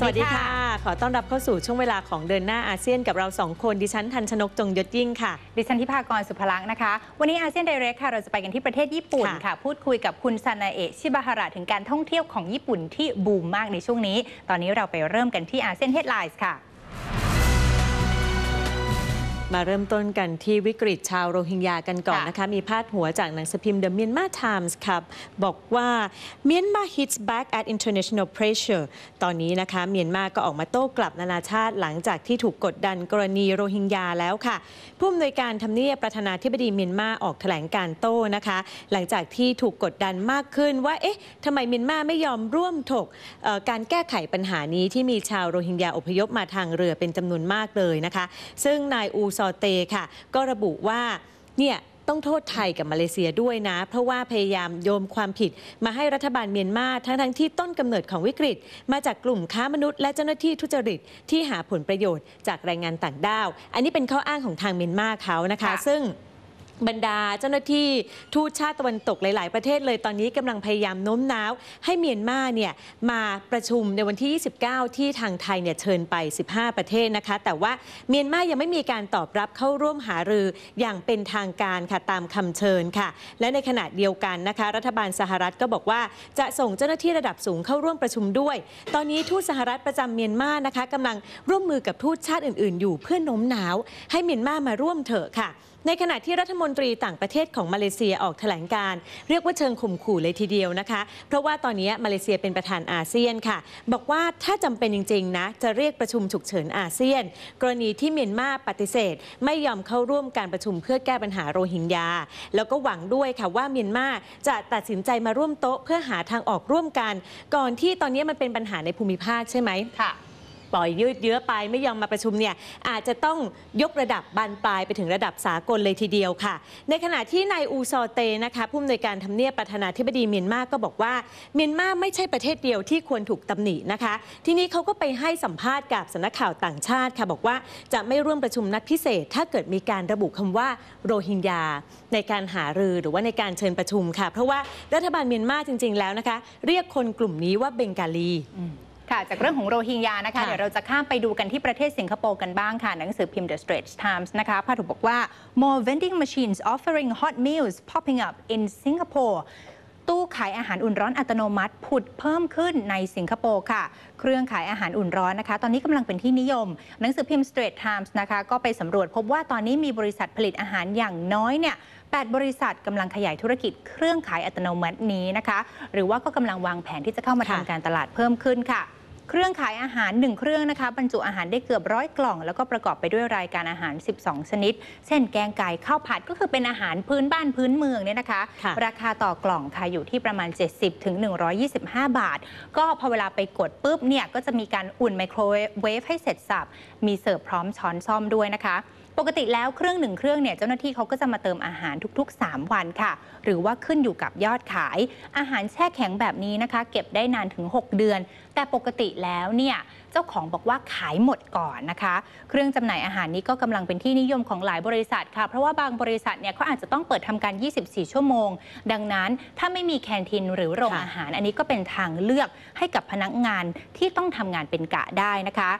สวัสดีค่ะ ขอต้อนรับเข้าสู่ช่วงเวลาของเดินหน้าอาเซียนกับเราสองคนดิฉันทันชนกจงยศยิ่งค่ะ ดิฉันทิพากรสุภลักษณ์นะคะ วันนี้อาเซียน Direct ค่ะเราจะไปกันที่ประเทศญี่ปุ่นค่ะค่ะพูดคุยกับคุณซานาเอะชิบาฮาระถึงการท่องเที่ยวของญี่ปุ่นที่บูมมากในช่วงนี้ ตอนนี้เราไปเริ่มกันที่อาเซียน Headline ค่ะ มาเริ่มต้นกันที่วิกฤตชาวโรฮิงญากันก่อนค่ะนะคะ มีพาดหัวจากหนังสือพิมพ์ The Myanmar Times ครับ บอกว่า Myanmar hits back at international pressure ตอนนี้นะคะ เมียนมาก็ออกมาโต้กลับนานาชาติหลังจากที่ถูกกดดันกรณีโรฮิงญาแล้วค่ะ ผู้อำนวยการทำเนียบประธานาธิบดีเมียนมาออกแถลงการโต้นะคะ หลังจากที่ถูกกดดันมากขึ้นว่า เอ๊ะทำไมเมียนมาไม่ยอมร่วมถกเอ่อการแก้ไขปัญหานี้ที่มีชาวโรฮิงญาอพยพมาทางเรือเป็นจำนวนมากเลยนะคะ ซึ่งนายอูซอเตค่ะ ก็ระบุว่าเนี่ยต้องโทษไทยกับมาเลเซียด้วยนะ เพราะว่าพยายามโยมความผิดมาให้รัฐบาลเมียนมาทั้งทั้งๆที่ต้นกำเนิดของวิกฤต มาจากกลุ่มค้ามนุษย์และเจ้าหน้าที่ทุจริต ที่หาผลประโยชน์จากแรงงานต่างด้าว อันนี้เป็นข้ออ้างของทางเมียนมาเขานะคะค่ะซึ่ง บรรดาเจ้าหน้าที่ทูตชาติตะวันตกหลาย ๆ ประเทศเลยตอนนี้กำลังพยายามโน้มน้าว ให้เมียนมาเนี่ยมาประชุมในวันที่ 29 ที่ทางไทยเนี่ยเชิญไป 15 ประเทศนะคะ แต่ว่าเมียนมายังไม่มีการตอบรับเข้าร่วมหารืออย่างเป็นทางการค่ะตามคำเชิญค่ะ และในขณะเดียวกันนะคะ รัฐบาลสหรัฐก็บอกว่าจะส่งเจ้าหน้าที่ระดับสูงเข้าร่วมประชุมด้วย ตอนนี้ทูตสหรัฐประจำเมียนมานะคะกำลังร่วมมือกับทูตชาติอื่น ๆ อยู่เพื่อโน้มน้าว ให้เมียนมามาร่วมเถอะค่ะ ในขณะที่รัฐมนตรีต่างประเทศของมาเลเซียออกแถลงการ เรียกว่าเชิงข่มขู่เลยทีเดียวนะคะ เพราะว่าตอนนี้มาเลเซียเป็นประธานอาเซียนค่ะ บอกว่าถ้าจำเป็นจริงๆนะจะเรียกประชุมฉุกเฉินอาเซียน กรณีที่เมียนมาปฏิเสธ ไม่ยอมเข้าร่วมการประชุมเพื่อแก้ปัญหาโรฮิงญาแล้วก็หวังด้วยค่ะว่าเมียนมาจะตัดสินใจมาร่วมโต๊ะเพื่อหาทางออกร่วมกัน ก่อนที่ตอนนี้มันเป็นปัญหาในภูมิภาคใช่ไหมค่ะ ปล่อยยืดเยื้อไปไม่ยอมมาประชุมเนี่ยอาจจะต้องยกระดับบานปลายไปถึงระดับสากลเลยทีเดียวค่ะ ในขณะที่นายอูซอเตนะคะผู้อำนวยการทำเนียบประธานาธิบดีเมียนมาก็บอกว่าเมียนมาไม่ใช่ประเทศเดียวที่ควรถูกตำหนินะคะ ทีนี้เขาก็ไปให้สัมภาษณ์กับสำนักข่าวต่างชาติค่ะบอกว่าจะไม่ร่วมประชุมนัดพิเศษ ถ้าเกิดมีการระบุคำว่าโรฮิงญาในการหารือหรือว่าในการเชิญประชุมค่ะ เพราะว่ารัฐบาลเมียนมาจริง ๆ แล้วนะคะ เรียกคนกลุ่มนี้ว่าเบงกาลี ค่ะ จากเรื่องของโรฮิงญานะคะค่ะเดี๋ยวเราจะข้ามไปดูกันที่ประเทศสิงคโปร์กันบ้างค่ะ หนังสือพิมพ์ The Straits Times นะคะพาดหัวบอกว่า more vending machines offering hot meals popping up in Singapore ตู้ขายอาหารอุ่นร้อนอัตโนมัติผุดเพิ่มขึ้นในสิงคโปร์ค่ะ เครื่องขายอาหารอุ่นร้อนนะคะ ตอนนี้กำลังเป็นที่นิยม หนังสือพิมพ์ Straits Times นะคะ ก็ไปสำรวจพบว่าตอนนี้มีบริษัทผลิตอาหารอย่างน้อยเนี่ย8 บริษัทกำลังขยายธุรกิจเครื่องขายอัตโนมัตินี้นะคะ หรือว่าก็กำลังวางแผนที่จะเข้ามาค่ะทำการตลาดเพิ่มขึ้นค่ะ เครื่องขายอาหาร 1 เครื่องนะคะบรรจุอาหารได้เกือบร้อยกล่อง แล้วก็ประกอบไปด้วยรายการอาหาร 12 ชนิด เช่นแกงไก่ข้าวผัดก็คือเป็นอาหารพื้นบ้านพื้นเมืองเนี่ยนะคะค่ะราคาต่อกล่องค่ะอยู่ที่ประมาณ 70ถึง125 บาท ก็พอเวลาไปกดปุ๊บเนี่ยก็จะมีการอุ่นไมโครเวฟให้เสร็จสับมีเสิร์ฟพร้อมช้อนซ่อมด้วยนะคะ ปกติแล้วเครื่องหนึ่งเครื่องเนี่ยเจ้าหน้าที่เขาก็จะมาเติมอาหารทุก ๆ 3 วันค่ะ หรือว่าขึ้นอยู่กับยอดขาย อาหารแช่แข็งแบบนี้นะคะ เก็บได้นานถึง 6 เดือน แต่ปกติแล้วเนี่ยเจ้าของบอกว่าขายหมดก่อนนะคะ เครื่องจำหน่ายอาหารนี้ก็กำลังเป็นที่นิยมของหลายบริษัทค่ะ เพราะว่าบางบริษัทเนี่ยเขาอาจจะต้องเปิดทำการ 24 ชั่วโมง ดังนั้นถ้าไม่มีแคนทีนหรือโรงอาหาร อันนี้ก็เป็นทางเลือกให้กับพนักงานที่ต้องทำงานเป็นกะได้นะคะ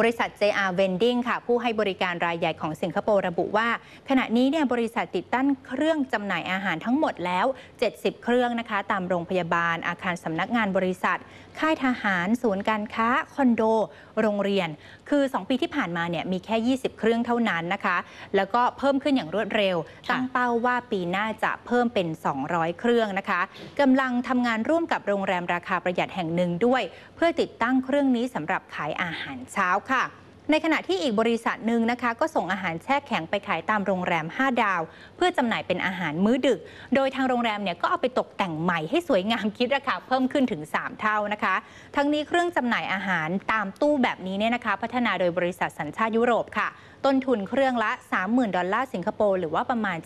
บริษัท JR Vending ค่ะ ผู้ให้บริการรายใหญ่ของสิงคโปร์ระบุว่า ขณะนี้เนี่ยบริษัทติดตั้งเครื่องจำหน่ายอาหารทั้งหมดแล้ว 70 เครื่องนะคะ ตามโรงพยาบาลอาคารสำนักงานบริษัท ค่ายทหาร ศูนย์การค้า คอนโด โรงเรียน คือ 2 ปีที่ผ่านมาเนี่ยมีแค่ 20 เครื่องเท่านั้นนะคะ แล้วก็เพิ่มขึ้นอย่างรวดเร็วค่ะตั้งเป้าว่าปีหน้าจะเพิ่มเป็น 200 เครื่องนะคะกำลังทำงานร่วมกับโรงแรมราคาประหยัดแห่งหนึ่งด้วย เพื่อติดตั้งเครื่องนี้สำหรับขายอาหารเช้าค่ะ ในขณะที่อีกบริษัทหนึ่งนะคะ ก็ส่งอาหารแช่แข็งไปขายตามโรงแรม 5 ดาว เพื่อจำหน่ายเป็นอาหารมื้อดึก โดยทางโรงแรมเนี่ยก็เอาไปตกแต่งใหม่ให้สวยงามคิดราคาเพิ่มขึ้นถึง 3 เท่านะคะ ทั้งนี้เครื่องจำหน่ายอาหารตามตู้แบบนี้เนี่ยนะคะ พัฒนาโดยบริษัทสัญชาติยุโรปค่ะ ต้นทุนเครื่องละ 30,000 ดอลลาร์สิงคโปร์หรือว่าประมาณ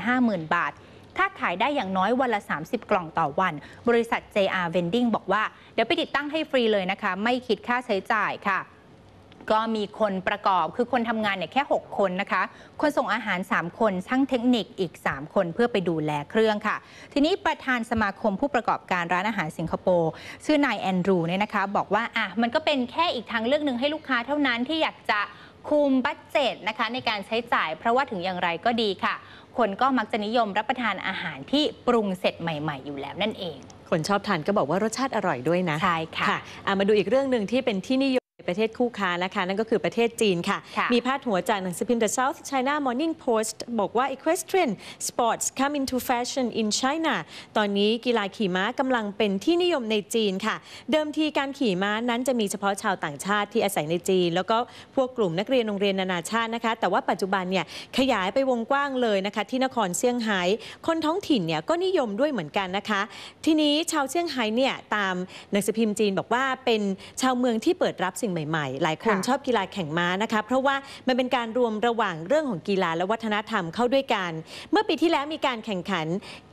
750,000 บาทถ้าขายได้อย่างน้อยวันละ 30 กล่องต่อวัน บริษัท JR Vending บอกว่า เดี๋ยวไปติดตั้งให้ฟรีเลยนะคะ ไม่คิดค่าใช้จ่ายค่ะ ก็มีคนประกอบคือคนทำงานเนี่ยแค่ 6 คนนะคะ คนส่งอาหาร 3 คนช่างเทคนิคอีก 3 คนเพื่อไปดูแลเครื่องค่ะ ทีนี้ประธานสมาคมผู้ประกอบการร้านอาหารสิงคโปร์ชื่อนายแอนดรูเนี่ยนะคะ บอกว่าอะมันก็เป็นแค่อีกทางเลือกหนึ่งให้ลูกค้าเท่านั้นที่อยากจะคุมบัตเจตนะคะในการใช้จ่ายเพราะว่าถึงอย่างไรก็ดีค่ะ คนก็มักจะนิยมรับประทานอาหารที่ปรุงเสร็จใหม่ ๆ อยู่แล้วนั่นเอง คนชอบทานก็บอกว่ารสชาติอร่อยด้วยนะ ใช่ค่ะอะมาดูอีกเรื่องหนึ่งที่เป็นที่นิยมใน ประเทศคู่ค้านะคะ นั่นก็คือประเทศจีนค่ะค่ะ มีพาดหัวจากหนังสือพิมพ์ The South China Morning Post บอกว่า equestrian sports come into fashion in China ตอนนี้กีฬาขี่ม้ากำลังเป็นที่นิยมในจีนค่ะ เดิมทีการขี่ม้านั้นจะมีเฉพาะชาวต่างชาติที่อาศัยในจีน แล้วก็พวกกลุ่มนักเรียนโรงเรียนนานาชาตินะคะ แต่ว่าปัจจุบันเนี่ยขยายไปวงกว้างเลยนะคะ ที่นครเซี่ยงไฮ้คนท้องถิ่นเนี่ยก็นิยมด้วยเหมือนกันนะคะ ทีนี้ชาวเซี่ยงไฮ้เนี่ยตามหนังสือพิมพ์จีนบอกว่าเป็นชาวเมืองที่เปิดรับสิ่งใหม่ๆ หลายคนค่ะชอบกีฬาแข่งม้านะคะ เพราะว่ามันเป็นการรวมระหว่างเรื่องของกีฬาและวัฒนธรรมเข้าด้วยกัน เมื่อปีที่แล้วมีการแข่งขัน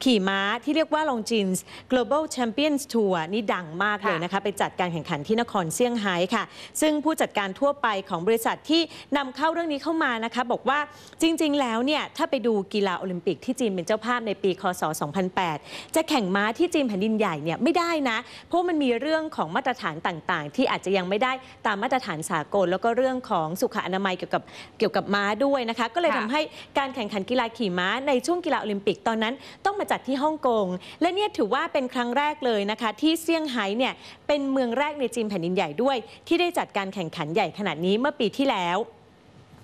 ขี่ม้าที่เรียกว่า Longines Global Champions Tour นี่ดังมากเลยนะคะ ไปจัดการแข่งขันที่นครเซี่ยงไฮ้ค่ะ ซึ่งผู้จัดการทั่วไปของบริษัทที่นำเข้าเรื่องนี้เข้ามานะคะ บอกว่าจริง ๆ แล้วเนี่ยถ้าไปดูกีฬาโอลิมปิกที่จีนเป็นเจ้าภาพในปีคศ 2008 จะแข่งม้าที่จีนแผ่นดินใหญ่เนี่ยไม่ได้นะ เพราะมันมีเรื่องของมาตรฐานต่างๆ ที่อาจจะยังไม่ได้ตามมาตรฐานสากล แล้วก็เรื่องของสุขอนามัยเกี่ยวกับเกี่ยวกับม้าด้วยนะคะ ก็เลยค่ะ ทำให้การแข่งขันกีฬาขี่ม้าในช่วงกีฬาโอลิมปิกตอนนั้น ต้องมาจัดที่ฮ่องกง และเนี่ยถือว่าเป็นครั้งแรกเลยนะคะ ที่เซี่ยงไฮ้เนี่ยเป็นเมืองแรกในจีนแผ่นดินใหญ่ด้วย ที่ได้จัดการแข่งขันใหญ่ขนาดนี้เมื่อปีที่แล้ว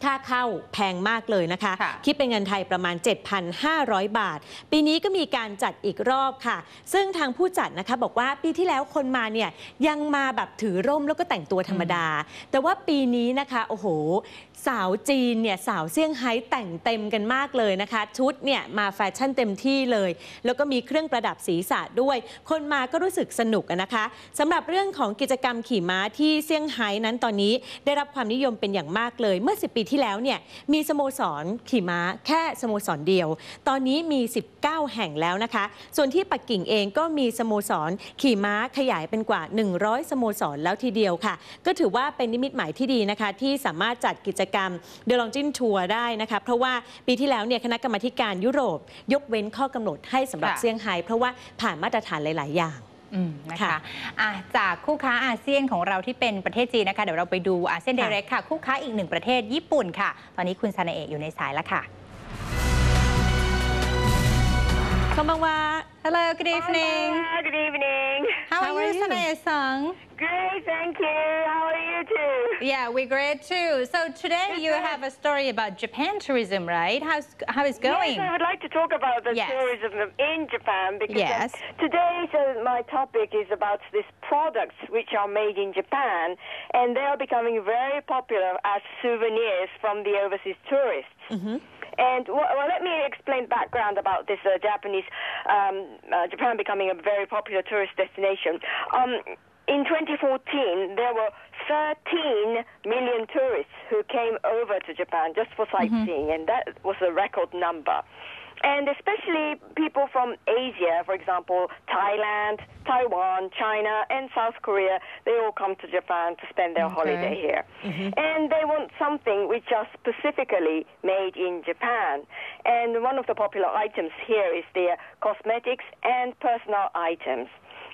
ค่าเข้าแพงมากเลยนะคะค่ะคิดเป็นเงินไทยประมาณ 7,500 บาท ปีนี้ก็มีการจัดอีกรอบค่ะ ซึ่งทางผู้จัดนะคะบอกว่าปีที่แล้วคนมาเนี่ยยังมาแบบถือร่มแล้วก็แต่งตัวธรรมดา แต่ว่าปีนี้นะคะโอ้โห สาวจีนเนี่ยสาวเซี่ยงไฮ้แต่งเต็มกันมากเลยนะคะ ชุดเนี่ยมาแฟชั่นเต็มที่เลย แล้วก็มีเครื่องประดับศีรษะด้วย คนมาก็รู้สึกสนุกนะคะสำหรับเรื่องของกิจกรรมขี่ม้าที่เซี่ยงไฮ้นั้นตอนนี้ได้รับความนิยมเป็นอย่างมากเลย เมื่อ 10 ปีที่แล้วเนี่ยมีสโมสรขี่ม้าแค่สโมสรเดียว ตอนนี้มี 19 แห่งแล้วนะคะ ส่วนที่ปักกิ่งเองก็มีสโมสรขี่ม้าขยายเป็นกว่า 100 สโมสรแล้วทีเดียวค่ะ ก็ถือว่าเป็นนิมิตหมายที่ดีนะคะที่สามารถจัดกิจกรรมเดลองจินทัวร์ได้นะคะเพราะว่าปีที่แล้วเนี่ยคณะกรรมาการยุโรป ยกเว้นข้อกำหนดให้สำหรับเซี่ยงไฮ้เพราะว่าผ่านมาตรฐานหลาย ๆ อย่างนะคะะจากคู่ค้าอาเซียนของเราที่เป็นประเทศจีนนะคะ เดี๋ยวเราไปดูอาเซียนเดเรกค่ะ คู่ค้าอีกหนึ่งประเทศญี่ปุ่นค่ะ ตอนนี้คุณซานาเอะอยู่ในสายแล้วค่ะคำบังว่า Hello good evening good evening. How, How are are you you? Sanae-san Great, thank you. How are you too? Yeah we're great too So today you have a story about Japan tourism right How's how is going Yes, I would like to talk about the Yes. tourism in Japan because uh, Yes. today so my topic is about these products which are made in Japan and they are becoming very popular as souvenirs from the overseas tourists. And well, well, let me explain background about this uh, Japanese um, uh, Japan becoming a very popular tourist destination. Um, in 2014, there were 13 million tourists who came over to Japan just for sightseeing, and that was a record number. And especially people from Asia, for example, Thailand, Taiwan, China, and South Korea, they all come to Japan to spend their Okay. holiday here. Mm-hmm. And they want something which are specifically made in Japan. And one of the popular items here is their cosmetics and personal items.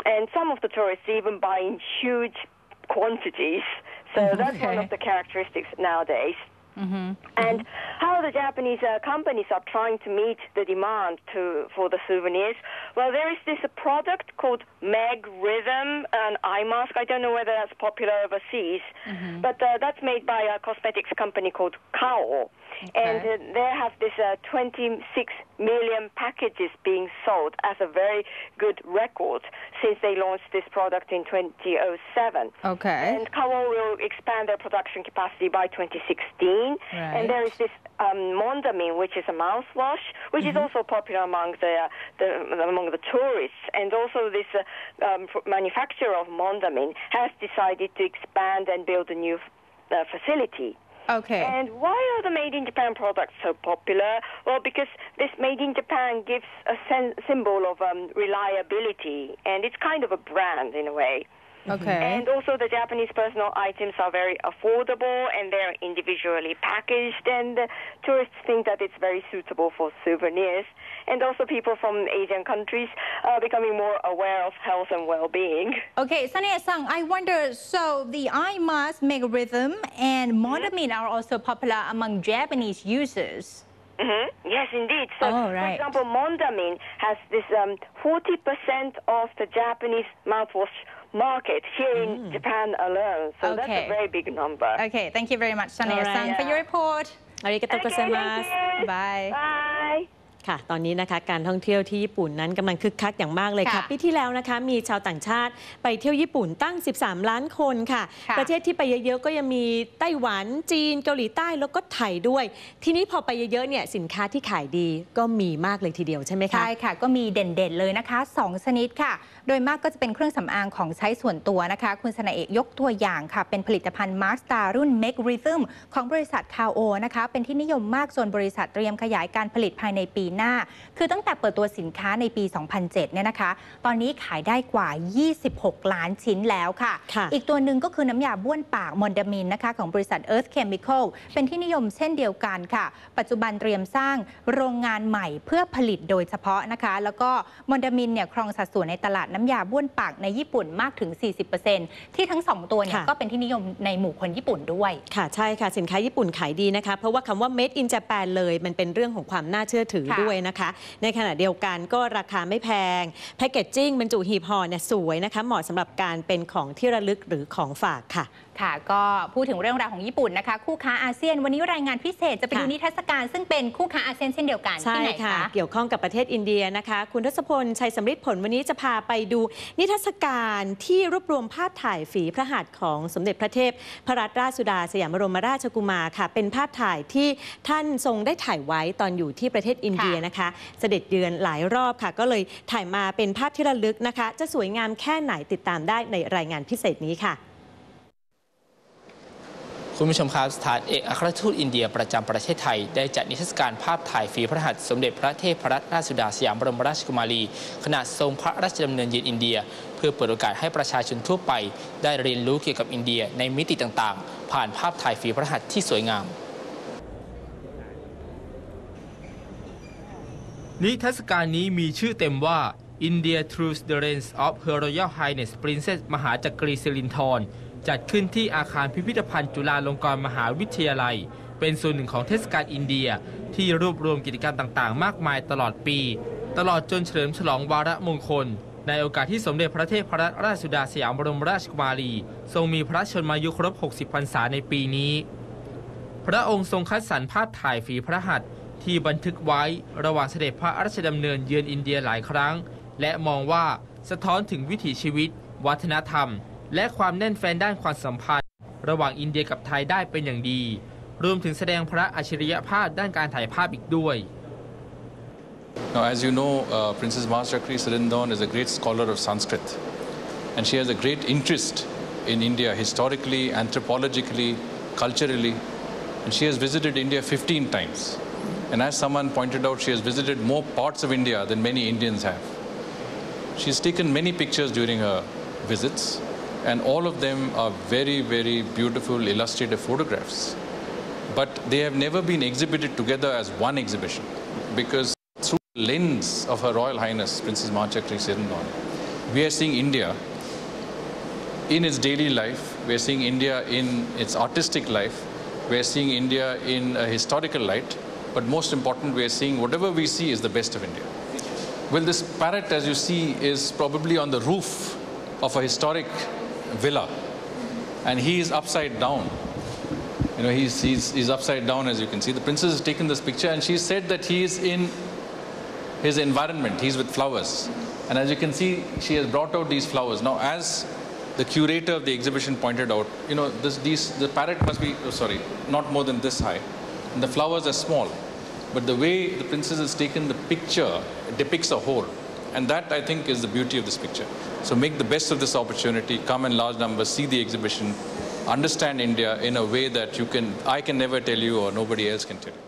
And some of the tourists even buy in huge quantities. So that's one of the characteristics nowadays. And how the Japanese uh, companies are trying to meet the demand to for the souvenirs. Well, there is this product called Meg Rhythm, an eye mask. I don't know whether that's popular overseas, but uh, that's made by a cosmetics company called Kao. And uh, they have this uh, 26 million packages being sold as a very good record since they launched this product in 2007. Okay And Kao will expand their production capacity by 2016. Right. And there is this um, Mondamin, which is a mouthwash, which is also popular among the, the among the tourists. And also, this uh, um, manufacturer of Mondamin has decided to expand and build a new uh, facility. Okay And why are the made in Japan products so popular? Well, because this made in Japan gives a sen- symbol of um, reliability, and it's kind of a brand in a way. Okay. And also, the Japanese personal items are very affordable and they're individually packaged, and tourists think that it's very suitable for souvenirs. And also, people from Asian countries are becoming more aware of health and well-being. Okay, Sanya-san, I wonder, so the eye mask, megarism, and Mondamin are also popular among Japanese users. hmm Yes, indeed. So, Oh, for example, Mondamin has this um, 40% of the Japanese mouthwash market here in Japan alone. So that's Okay. a very big number. Okay, thank you very much, Sanya-san, Alright. for your report. อาริกาโตโกเซ Okay, มัส thank you. Bye. Bye. ค่ะ ตอนนี้นะคะการท่องเที่ยวที่ญี่ปุ่นนั้นกำลังคึกคักอย่างมากเลยค่ะ ค่ะปีที่แล้วนะคะ มีชาวต่างชาติไปเที่ยวญี่ปุ่นตั้ง 13 ล้านคนค่ะ ค่ะประเทศที่ไปเยอะๆ ก็ยังมีไต้หวันจีน เกาหลีใต้แล้วก็ไทยด้วย ทีนี้พอไปเยอะๆเนี่ยสินค้าที่ขายดีก็มีมากเลยทีเดียวใช่ไหมคะ ใช่ค่ะ ก็มีเด่นๆเลยนะคะ2ชนิดค่ะ โดยมากก็จะเป็นเครื่องสำอางของใช้ส่วนตัวนะคะ คุณสนาเอกยกตัวอย่างค่ะ เป็นผลิตภัณฑ์มาร์ s สตาร์รุ่น Make Rhythm ของบริษัทคาโอนะคะ เป็นที่นิยมมากจนบริษัทเตรียมขยายการผลิตภายในปีหน้า คือตั้งแต่เปิดตัวสินค้าในปี 2007 เนี่ยนะคะ ตอนนี้ขายได้กว่า 26 ล้านชิ้นแล้วค่ะ ค่ะ อีกตัวหนึ่งก็คือน้ำยาบ้วนปากมอนดามินนะคะ ของบริษัท Earth Chemical เป็นที่นิยมเช่นเดียวกันค่ะ ปัจจุบันเตรียมสร้างโรงงานใหม่เพื่อผลิตโดยเฉพาะนะคะ แล้วก็มอนดามินเนี่ยครองสัดส่วนในตลาดน้ำยาบ้วนปากในญี่ปุ่นมากถึง 40%ที่ทั้ง2ตัวเนี่ยค่ะ ก็เป็นที่นิยมในหมู่คนญี่ปุ่นด้วย ค่ะ ใช่ค่ะ สินค้าญี่ปุ่นขายดีนะคะ เพราะว่าคำว่า made in Japan เลย มันเป็นเรื่องของความน่าเชื่อถือค่ะด้วยนะคะ ในขณะเดียวกันก็ราคาไม่แพง แพคเกจจิ้งบรรจุหีบห่อเนี่ยสวยนะคะ เหมาะสำหรับการเป็นของที่ระลึกหรือของฝากค่ะค่ะ ก็พูดถึงเรื่องราวของญี่ปุ่นนะคะ คู่ค้าอาเซียน วันนี้รายงานพิเศษจะไปดูค่ะนิทรรศการซึ่งเป็นคู่ค้าอาเซียนเช่นเดียวกันใช่ที่ไหนค่ะคะเกี่ยวข้องกับประเทศอินเดียนะคะ คุณทศพลชัยสำริดผลวันนี้จะพาไปดูนิทรรศการที่รวบรวมภาพถ่ายฝีพระหัตถ์ของสมเด็จพระเทพ พระรัตนราชสุดาสยามบรมราชกุมารค่ะ เป็นภาพถ่ายที่ท่านทรงได้ถ่ายไว้ตอนอยู่ที่ประเทศอินเดียนะคะ เสด็จเยือนหลายรอบค่ะ ก็เลยถ่ายมาเป็นภาพที่ระลึกนะคะ จะสวยงามแค่ไหนติดตามได้ในรายงานพิเศษนี้ค่ะ คุณผู้ชมครับสถานเอกอัครราชทูตอินเดียประจำประเทศไทย ได้จัดนิทรรศการภาพถ่ายฝีพระหัตถ์สมเด็จพระเทพรัตนราชสุดาสยามบรมราชกุมารีขณะทรงพระราชดำเนินเยือนอินเดีย เพื่อเปิดโอกาสให้ประชาชนทั่วไป ได้เรียนรู้เกี่ยวกับอินเดียในมิติต่างๆ ผ่านภาพถ่ายฝีพระหัตถ์ที่สวยงาม นิทรรศการนี้มีชื่อเต็มว่า India Through the Lens of Her Royal Highness Princess มหาจักรีสิรินธร จัดขึ้นที่อาคารพิพิธภัณฑ์จุฬาลงกรณ์มหาวิทยาลัย เป็นส่วนหนึ่งของเทศกาลอินเดีย ที่รวบรวมกิจกรรมต่างๆ มากมายตลอดปี ตลอดจนเฉลิมฉลองวาระมงคล ในโอกาสที่สมเด็จพระเทพรัตนราชสุดาสยามบรมราชกุมารี ทรงมีพระชนมายุครบ 60 พรรษาในปีนี้ พระองค์ทรงคัดสรรภาพถ่ายฝีพระหัตถ์ที่บันทึกไว้ระหว่างเสด็จพระราชดำเนินเยือนอินเดียหลายครั้ง และมองว่าสะท้อนถึงวิถีชีวิต วัฒนธรรม และความแน่นแฟนด้านความสัมพันธ์ ระหว่างอินเดียกับไทยได้เป็นอย่างดี รวมถึงแสดงพระอัจฉริยภาพด้านการถ่ายภาพอีกด้วย Now, as you know, uh, Princess Mahachakri Sirindon is a great scholar of Sanskrit, and she has a great interest in India historically, anthropologically, culturally, and she has visited India 15 times. And as someone pointed out, she has visited more parts of India than many Indians have. She's taken many pictures during her visits, and all of them are very, very beautiful, illustrative photographs. But they have never been exhibited together as one exhibition because through the lens of Her Royal Highness Princess Mahachakri Sirindon, we are seeing India in its daily life, we are seeing India in its artistic life, we are seeing India in a historical light, but most important, we are seeing whatever we see is the best of India. Well, this parrot, as you see, is probably on the roof of a historic villa, and he is upside down. You know, he's, he's, he's upside down, as you can see. The princess has taken this picture, and she said that he is in his environment. He's with flowers. And as you can see, she has brought out these flowers. Now, as the curator of the exhibition pointed out, you know, this, these, the parrot must be, oh, sorry, not more than this high. And the flowers are small. But the way the princess has taken the picture depicts a whole. And that, I think, is the beauty of this picture. So make the best of this opportunity. Come in large numbers, see the exhibition, understand India in a way that you can, I can never tell you or nobody else can tell you.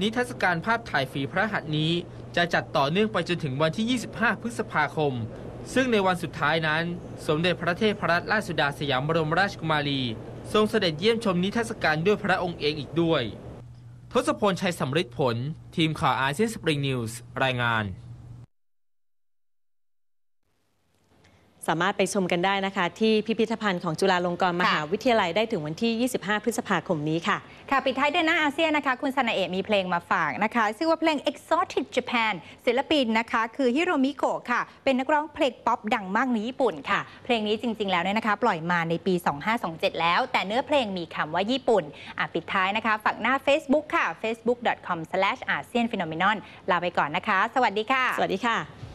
นิทรรศการภาพถ่ายฝีพระหัตถ์นี้จะจัดต่อเนื่องไปจนถึงวันที่ 25 พฤษภาคม ซึ่งในวันสุดท้ายนั้น สมเด็จพระเทพรัตนราชสุดาสยามบรมราชกุมารี ทรงเสด็จเยี่ยมชมนิทรรศการด้วยพระองค์เองอีกด้วย ทศพลชัยสำริดผล ทีมข่าวอาเซียนสปริงนิวส์รายงาน สามารถไปชมกันได้นะคะ ที่พิพิธภัณฑ์ของจุฬาลงกรณ์มหาวิทยาลัยได้ถึงวันที่ 25 พฤษภาคมนี้ค่ะ ค่ะ ปิดท้ายเดือนหน้าอาเซียนนะคะ คุณซานาเอะมีเพลงมาฝากนะคะ ชื่อว่าเพลง Exotic Japan ศิลปินนะคะ คือฮิโรมิโกะค่ะ เป็นนักร้องเพลงป๊อปดังมากในญี่ปุ่นค่ะ เพลงนี้จริง ๆ แล้วเนี่ยนะคะ ปล่อยมาในปี 2527 แล้ว แต่เนื้อเพลงมีคำว่าญี่ปุ่นอะปิดท้ายนะคะฝากหน้า Facebook ค่ะ facebook.com/asianphenomenon ลาไปก่อนนะคะ สวัสดีค่ะ สวัสดีค่ะ